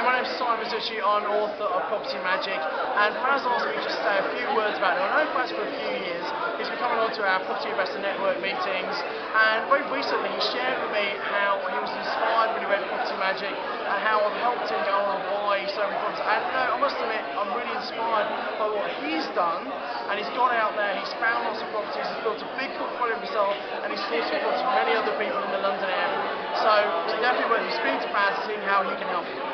Hi, my is Simon Zutshi. I'm author of Property Magic, and Faz asked me just to say a few words about it. I know Faz for a few years. He's been coming on to our Property Investor Network meetings, and very recently he shared with me how he was inspired when he read Property Magic, and how I've helped him go on and buy so many properties. And you I must admit, I'm really inspired by what he's done, and he's gone out there, he's found lots of properties, he's built a big portfolio himself, and he's sourced properties for many other people in the London area. So, it's definitely worth you speaking to Faz seeing how he can help you.